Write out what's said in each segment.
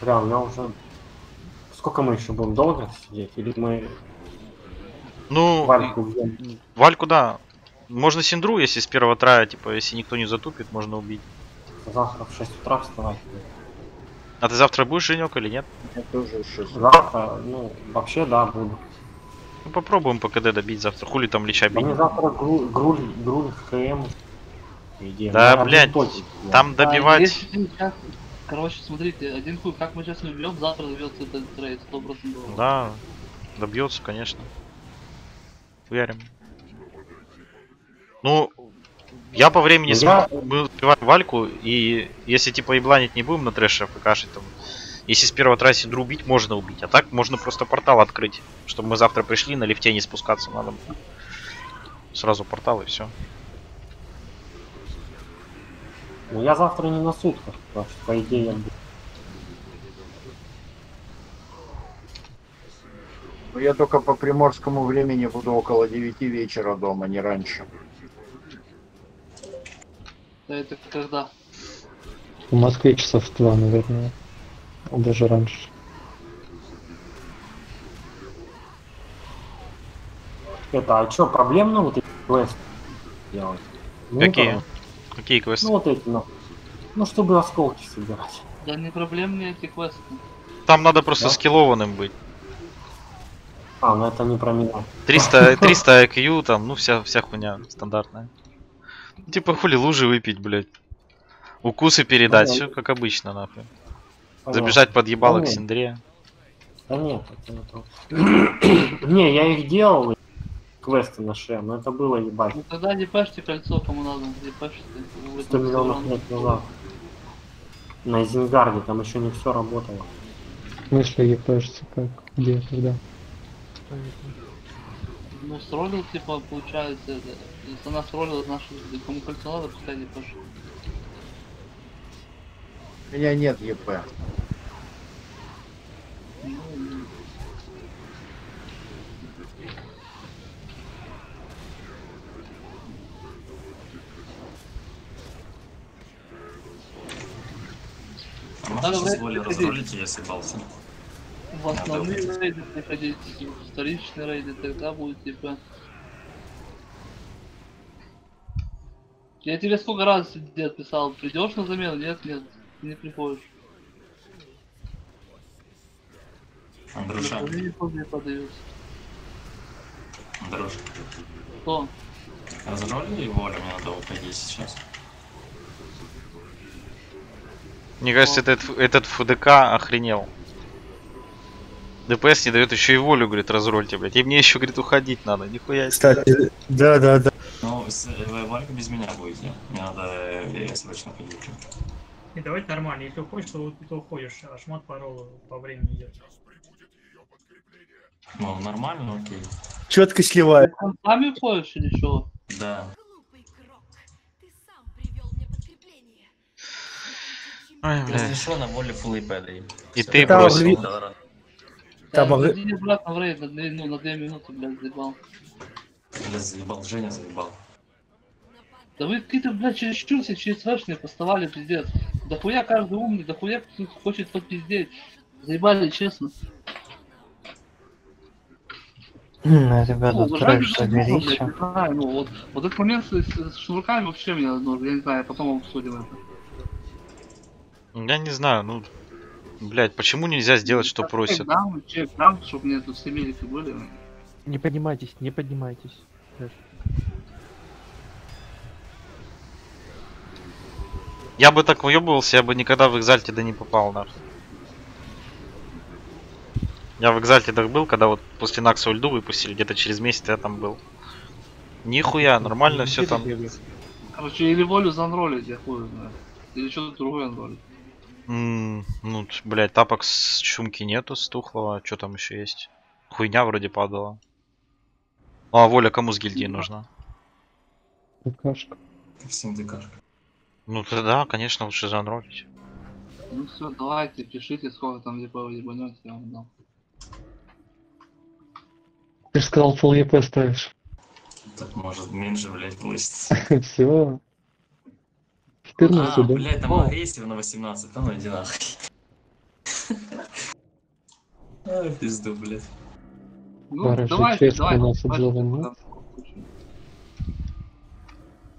Прям, я уже... Сколько мы еще будем долго сидеть? Или мы Ну, Вальку убьем? Вальку, да. Можно Синдру, если с первого трая, типа, если никто не затупит, можно убить. Завтра в 6 утра вставать. А ты завтра будешь, Женек, или нет? Я тоже шесть. Завтра, ну, вообще, да, буду. Ну, попробуем по КД добить завтра. Хули там лича Да бить. мне завтра гру- груль, груль в КМ. по идее. Да, блядь, да. Там добивать... Короче, смотрите, один хуй, как мы сейчас не убьем, завтра добьется этот трейд, 100%. Да, добьется, конечно. Хуярим. Ну, я по времени Ну, смотрю, я- мы успеваем Вальку, и если типа ебланить не будем на трэше ФКшить там, если с первого трасса Синдру убить, можно убить, а так можно просто портал открыть, чтобы мы завтра пришли, на лифте не спускаться надо. Сразу портал и все. Ну, я завтра не на сутках, потому что, по идее, я буду. Но я только по приморскому времени буду около 9 вечера дома, не раньше. Да это когда? В Москве часов два, наверное. Даже раньше. Это, а что, проблемно вот эти квесты делать? Ну, Какие? да. Какие квесты? Ну, вот эти, ну. Ну, чтобы осколки собирать. Да не проблем мне эти квесты. Там надо просто Да. скиллованным быть. А, ну это не про меня. 300, 300 IQ, там, ну вся, вся хуйня стандартная. Ну, Типа хули лужи выпить, блядь. Укусы передать, Ну, все как обычно, нахуй. Понятно. Забежать под ебало к Синдре. Да нет, это не то. Не, я их делал, квесты на ше, но это было ебать. Ну тогда епешьте кольцо, кому надо, епешьте. 100 миллионов лет назад. На Изенгарде там еще не все работало. В смысле епешься как? Где? Когда? Ну, сролил, типа, получается, это, если она сролила, значит, кому кольцо надо, пускай епеш. У меня нет ЕП. Ну, А Надо сейчас волю вроде разрулить, я съебался. в основные рейды приходить, в вторичные рейды, тогда будет, типа... Я тебе сколько раз дед писал, придешь на замену? Нет, нет, не приходишь. Андрюша, Они не подаются. Андрюш, Кто? разрули волю, мне надо уходить сейчас. Мне кажется, этот, этот ФДК охренел. ДПС не дает еще и волю, говорит, разрольте, блядь. И мне еще, говорит, уходить надо. Нихуя. Кстати, да, да, да. Ну, с- вы Валька без меня будете. Мне надо э, срочно ходить. И давайте нормально, если уходишь, то, то уходишь, а шмат пару по времени идет. Ну, нормально, окей. Четко сливает. Ты сами ходишь или что? Да. Глупый крок. Ты сам привел мне подкрепление. Ой, Если блядь. что, на воле full IP дай. И Всё. ты Там бросил. Да, Там Да, ог- иди обратно в рейд на две, ну, на две минуты, блядь, заебал. Бля, заебал, Женя заебал. Да вы какие-то, блядь, чересчур все через фэшные поставали, пиздец. Да хуя каждый умный, да хуя кто хочет подпиздеть. Заебали, честно. Ребята, Ну, уважайте трэш друг друга, блядь, заберите. не знаю, ну, вот, вот этот момент с, с- шнурками вообще мне, ну, я не знаю, потом обсудим это. Я не знаю, ну... Блядь, почему нельзя сделать, что просят? Дам, чек дам, чтобы мне тут все милики были. Не поднимайтесь, не поднимайтесь. Я бы так уебывался, я бы никогда в Экзальте да не попал, нахуй. Я в Экзальте так был, когда вот после Накса льду выпустили, где-то через месяц я там был. Нихуя, нормально все там. Короче, или волю занролить, я хуй знаю. Или что-то другое анролить. М, Ну, блядь, тапок с чумки нету, с тухлого. Что там еще есть? Хуйня вроде падала. Ну, а воля кому с гильдии нужна? ПКшка. Всем ДКшка. Ну тогда, конечно, лучше занролить. Ну все, давайте, пишите, сколько там типа ебанете, я вам дам. Ты же сказал full EP ставишь. Так может меньше, блядь, получится. Все. А, 14, да? блядь, там на 18, да ну иди нахуй. А, пизду, блядь. Ну, давайте, ЖЧС давайте. у нас давайте, отжала, да.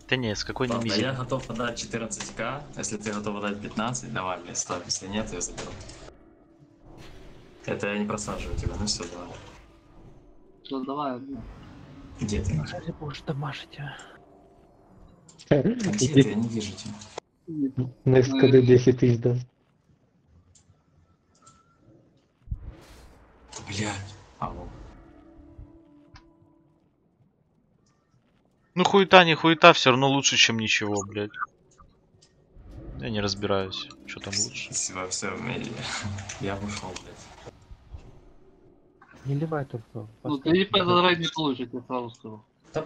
Да не, с какой не Ладно, я готов отдать 14к. Если ты готов отдать 15, давай мне ставь. Если нет, я заберу. Это я не просаживаю тебя, ну все, давай. Всё, давай. ну. Где ты? Что дамажите. А Где ты? Я не вижу тебя. На СКД 10 тысяч даст. Блядь. Алло. Ну хуета не хуета, все равно лучше, чем ничего, блядь. Я не разбираюсь, что там лучше. Все, все, я ушел, блядь. Не ливай только. Ну, ты по этот рейд не получишь, я сразу скажу. Да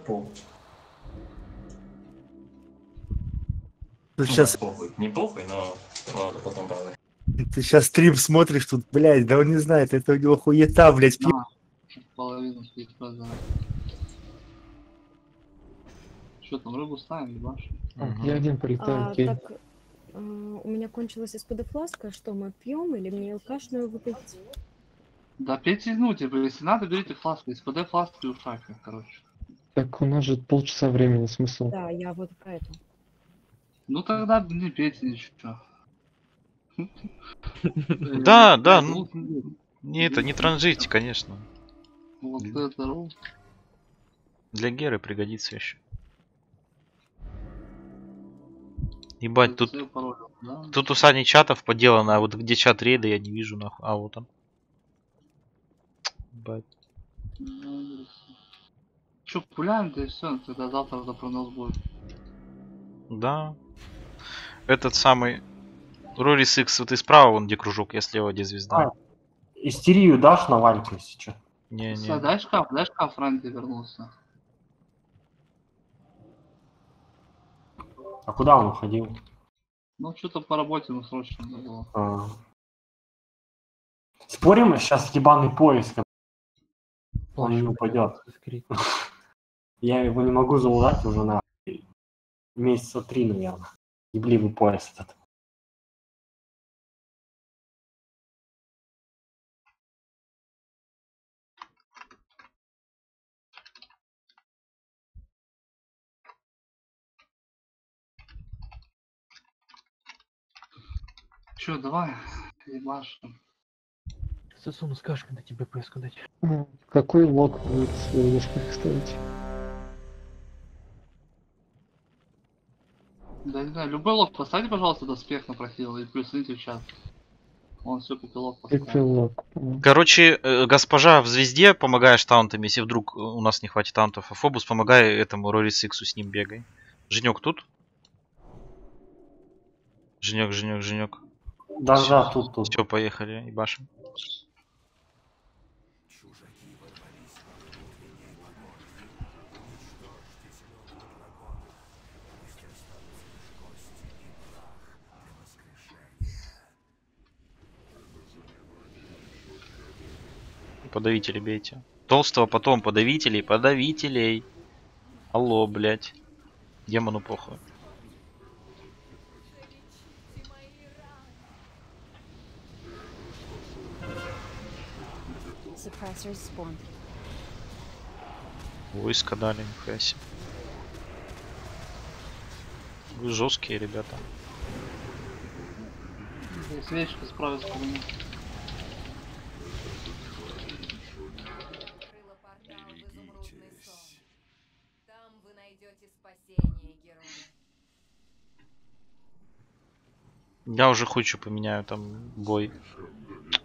похуй. Тут Ну, сейчас, похуй. Не похуй, но ладно, потом правда. ты сейчас стрим смотришь тут, блядь, да он не знает, это у него хуета, блядь. пи- А, половину спит. Что там, рыбу ставим, ебашь? Мгм. Я один прилетаю, А, окей. так, у меня кончилась СПД фласка. Что, мы пьем или мне алкашную выпить? Да пейте, ну, типа, если надо, берите фласку. СПД фласки и ушака, короче. Так у нас же полчаса времени, смысл. Да, я вот про это. Ну тогда не пейте ничего. Да, да, Ну, Не, это не транжите, конечно. Вот это ролл. Для Геры пригодится еще. Ебать, тут, тут у Сани чатов поделано, а вот где чат рейда я не вижу нахуй. А вот он. Ебать. Че, пуляем, да и все, тогда завтра за пронос будет. Да. Этот самый Рорис X, вот и справа, вон где кружок, я слева, где звезда. А. Истерию дашь на Вальку, если? Не, не. дай шкаф, дай шкаф, Ранди вернулся. А куда он уходил? Ну, что-то по работе ему срочно надо было. А. Спорим, сейчас ебаный поиск, он не упадет. Я его не могу залутать уже на месяца три, наверное. Ебливый пояс этот. Че, давай, ебашь. Сосуну скажешь, когда тебе ПСку дать. А, Какой лог будет в ставить? Да не знаю, любой лог поставьте, пожалуйста, доспех на профил и плюсните в чат. Он все купил лог поставил. Короче, э, госпожа в звезде, помогаешь таунтам, если вдруг э, у нас не хватит таунтов, а Фобус помогай этому Рорис Иксу с ним бегай. Женек тут? Женек, Женек, Женек. Да, да, тут, тут. Все, поехали, ебашим. Подавители бейте. Толстого потом подавителей, подавителей. Алло, блять. Демону похуй. Войска дали, нихуя себе. Вы жесткие, ребята. Свечка справится мне. Открыла портал в изумрудный сон. Там вы найдете спасение, герой. Я уже хочу поменяю там бой.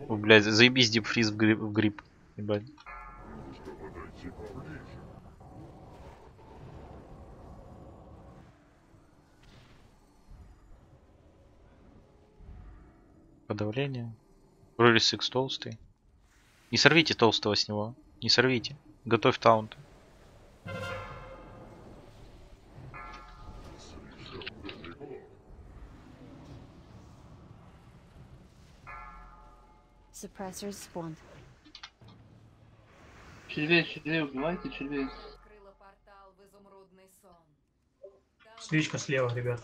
О, блядь, заебись дипфриз в гриб, в гриб. Ебать. Подавление. Икс толстый. Не сорвите толстого с него. Не сорвите. Готовь таунт. Suppressors spawned. Червей, червей, убивайте червей. Свечка слева, ребят.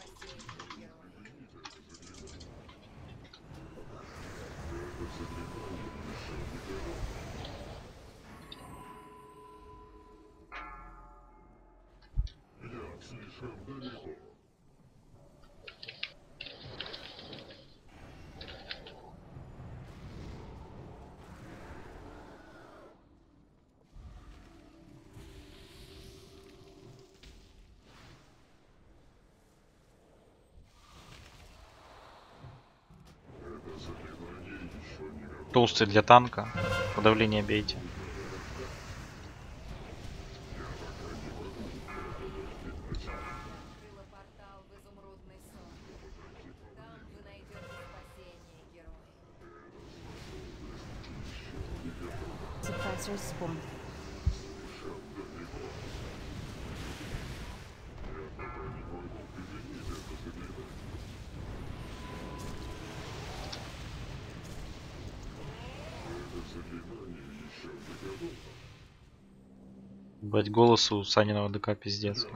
Толстый для танка. Подавление бейте. Бать голос у Саниного ДК пиздец.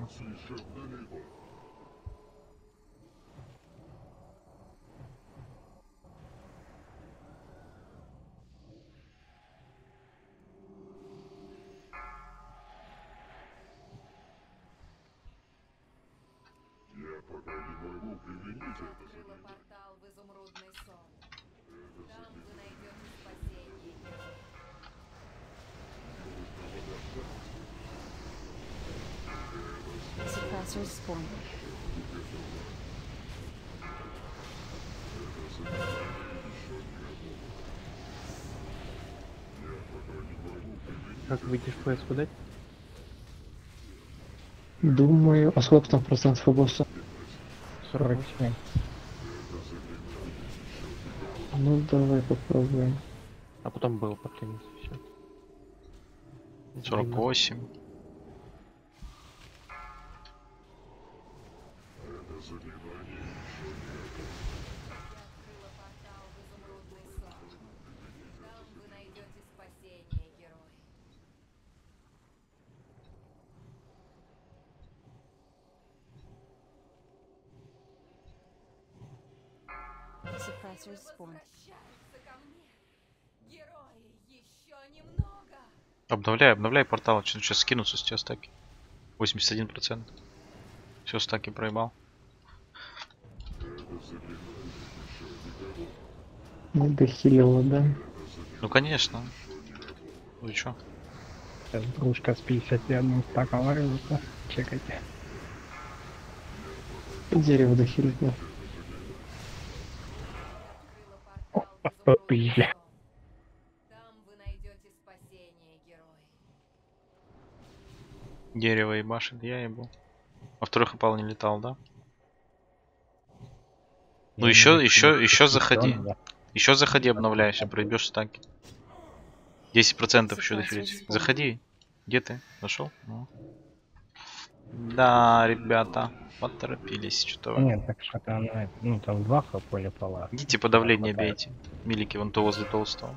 Suppressors spawn. Как выйдешь ПС дать? Думаю, а сколько там процентов у босса? 47. Ну давай попробуем. А потом был последний все. 48. Suppressors spawn. Возвращаются ко мне. Герои, еще немного. Обновляй, обновляй портал. Что сейчас скинутся с тебя стаки. 81%. Все, стаки проебал. Не дохилило, да? Ну конечно. Вы чё? Сейчас дружка с 51 стаком варится. Чекайте. Дерево дохилило. Открыла портал в изумрудный Бля. сон. Там вы найдете спасение, герой. Дерево ебашит, я ебу. Во вторых опал не летал, да? Ну еще, еще, еще заходи. Еще заходи, обновляйся, пройдешь стаки. 10% еще дохилить. Заходи. Где ты? Зашел? Ну. Да, ребята, поторопились что-то. вы. Нет, так что-то она, ну там два хп летала. Идите подавление бейте. Милики вон то возле толстого.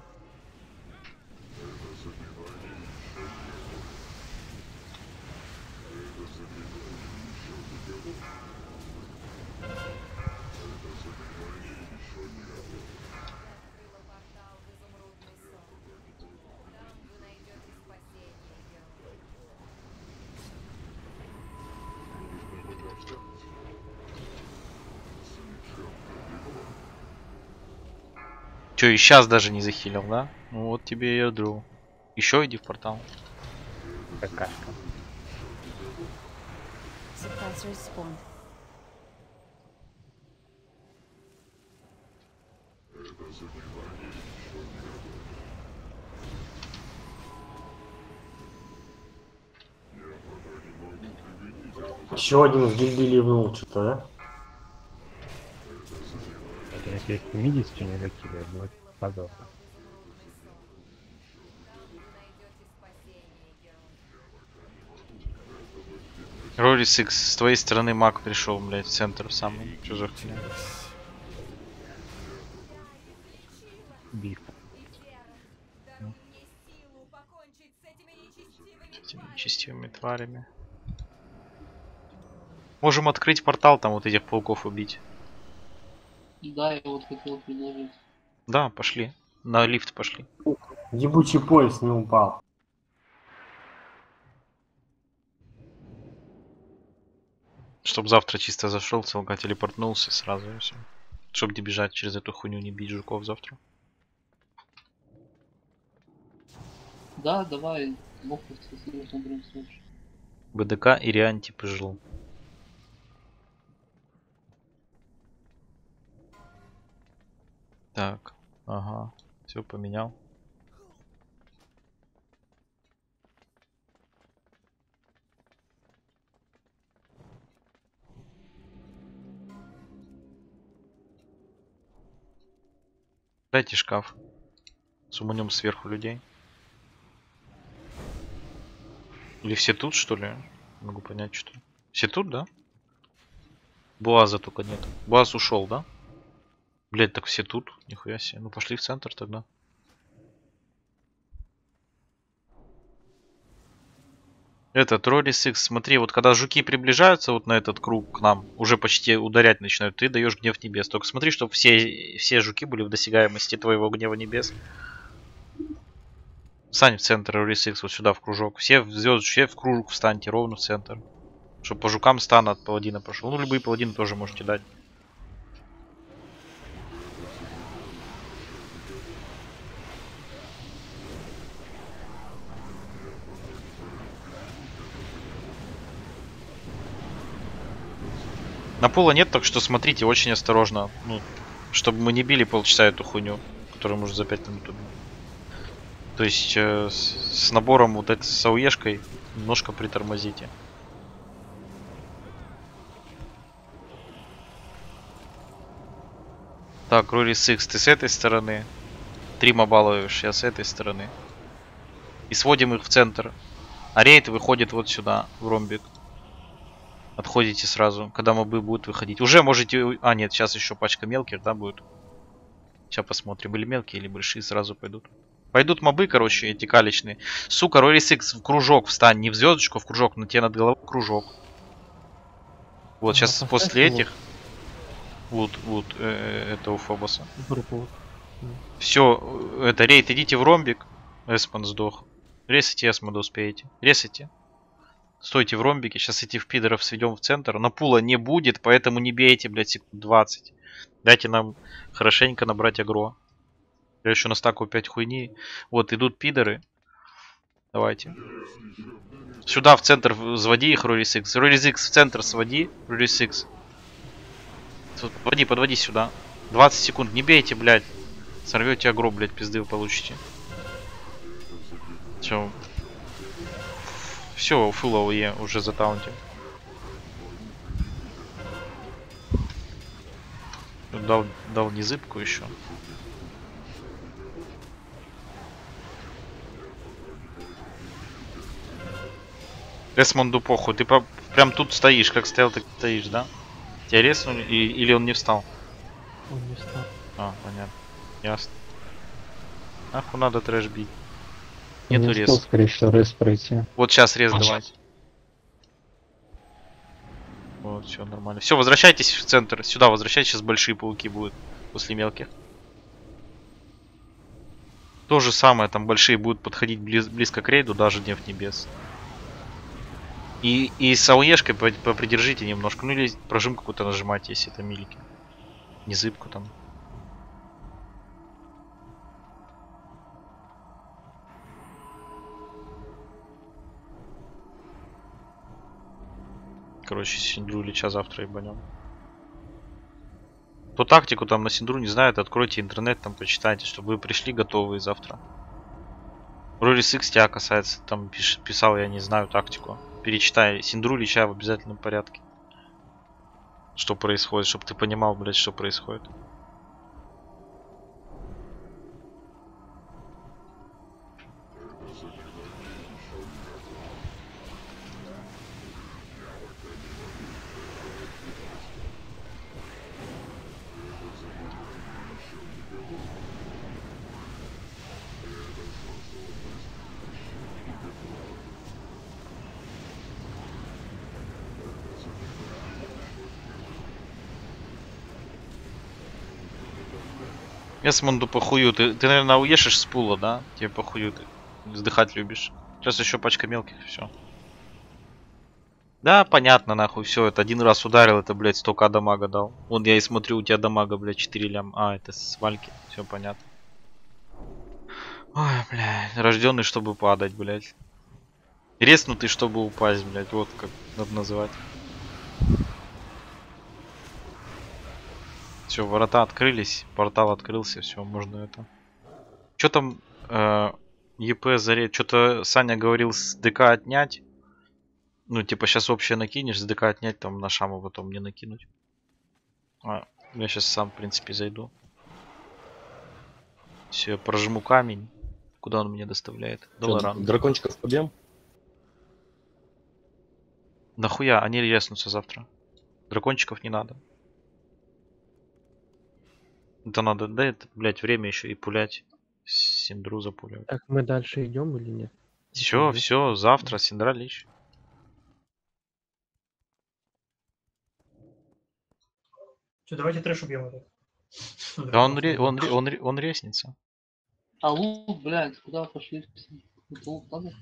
Открыла портал в изумрудный сон. Там вы найдете спасение, герой. Че, и сейчас даже не захилил, да? Ну вот тебе и ядро. Еще иди в портал. Какашка. Еще один в гильдии ливнул что-то, а? Если 70 не закидывает, будет позор. Там вы найдете спасение, герой. Рорис Икс, с твоей стороны маг пришел, блядь, в центр самый. Хуйня? Биф. Даруй мне силу покончить с этими нечестивыми тварями. Можем открыть портал, там вот этих пауков убить. Да, я вот хотел предложить. Да, пошли. На лифт пошли. Ебучий поезд не упал. Чтоб завтра чисто зашел, целка телепортнулся сразу и все. Чтоб не бежать через эту хуйню, не бить жуков завтра. Да, давай. Бог в случае. БДК и Рианти пожил. Так, ага. Все поменял. Дайте шкаф. Суманем сверху людей. Или все тут, что ли? Могу понять, что. Все тут, да? Буаза только нет. Буаз ушел, да? Блять, так все тут. Нихуя себе. Ну пошли в центр тогда. Это, Троллис X, смотри, вот когда жуки приближаются вот на этот круг к нам, уже почти ударять начинают, ты даешь гнев небес. Только смотри, чтобы все, все жуки были в досягаемости твоего гнева небес. Встань в центр Троллис X, вот сюда в кружок. Все в звезд, все в кружок встаньте, ровно в центр. Чтобы по жукам стан от паладина пошел. Ну, любые паладины тоже можете дать. На пола нет, так что смотрите очень осторожно. Ну, чтобы мы не били полчаса эту хуйню, которую можно за 5 минут. То есть э, с, с набором вот этой с ауешкой немножко притормозите. Так, Рорис X, ты с этой стороны. Три балуешь, я с этой стороны. И сводим их в центр. А рейд выходит вот сюда, в ромбик. Отходите сразу, когда мобы будут выходить. Уже можете... А, нет, сейчас еще пачка мелких, да, будет? Сейчас посмотрим, или мелкие, или большие сразу пойдут. Пойдут мобы, короче, эти калечные. Сука, Рорис X, в кружок встань. Не в звездочку, а в кружок, но тебе над головой кружок. Вот, сейчас поставь после этих... Вот, вот, э, это у Фобоса. Все, это рейд, идите в ромбик. Эспан сдох. Ресайте Эсмода успеете. Ресайте. Стойте в ромбике. Сейчас эти в пидоров сведем в центр. Но пула не будет, поэтому не бейте, блядь, секунд 20. Дайте нам хорошенько набрать агро. Я еще на стаку 5 хуйни. Вот, идут пидоры. Давайте. Сюда в центр своди их, Рорис X. Рорис X в центр своди. Рорис X. Подводи, подводи сюда. 20 секунд. Не бейте, блядь. Сорвете агро, блядь, пизды вы получите. Все. Все, фул АОЕ уже за таунте. Дал, дал незыбку еще. Эсмонду похуй. Ты по- прям тут стоишь, как стоял, так стоишь, да? Тебя резнули и- или он не встал? Он не встал. А, понятно. Ясно. Нахуй надо трэш бить. Нету не рез. скорее всего, рез пройти. Вот сейчас рез Вот давайте. Вот, все нормально. Все, возвращайтесь в центр. Сюда возвращайтесь, сейчас большие пауки будут после мелких. То же самое, там большие будут подходить близ- близко к рейду, даже Днев Небес. И, и с ауешкой по- попридержите немножко. Ну или прожим какую-то нажимайте, если это милики. Не зыбку там. Короче, Синдру Ильича завтра ебанем. Кто тактику там на Синдру не знает, откройте интернет, там почитайте, чтобы вы пришли готовые завтра. Рорис X тебя касается, там пиш- писал, я не знаю тактику. Перечитай Синдру Ильича в обязательном порядке. Что происходит, чтобы ты понимал, блядь, что происходит. Эсмонду похую. Ты, ты наверное, уешешь с пула, да? Тебе похую ты. Вздыхать любишь. Сейчас еще пачка мелких, все. Да, понятно, нахуй, все, это один раз ударил, это, блядь, столько дамага дал. Вон я и смотрю, у тебя дамага, блядь, 4 лям. А, это с вальки, все понятно. Ой, блядь, рожденный, чтобы падать, блядь. Резнутый, чтобы упасть, блядь, вот как надо называть. Все, ворота открылись, портал открылся, все, можно это. Что там э, ЕП заре... Что-то Саня говорил с ДК отнять. Ну, типа, сейчас общее накинешь, с ДК отнять, там на шаму потом не накинуть. А, я сейчас сам, в принципе, зайду. Все, прожму камень. Куда он меня доставляет? Долларан. Дракончиков побьем? Нахуя? Они резнутся завтра. Дракончиков не надо. Это надо, да, это, блять, время еще и пулять. Синдру запулять. Так, мы дальше идем или нет? Все, все, завтра Синдра лечь. Что, давайте трэш убьем этот. Ну, Да он, ре- он, ре- он, ре- он резнится. А лут, блядь, куда пошли? Это лут надо?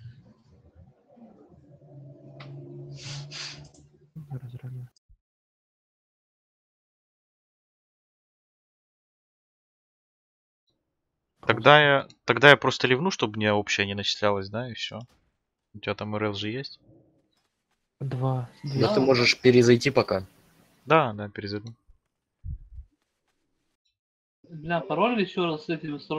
Тогда я, тогда я просто ливну, чтобы мне общее не начислялось, да, и все. У тебя там РЛ же есть? Два. Но ты можешь перезайти пока. Да, да, перезайду. Бля, пароль еще раз с этим, с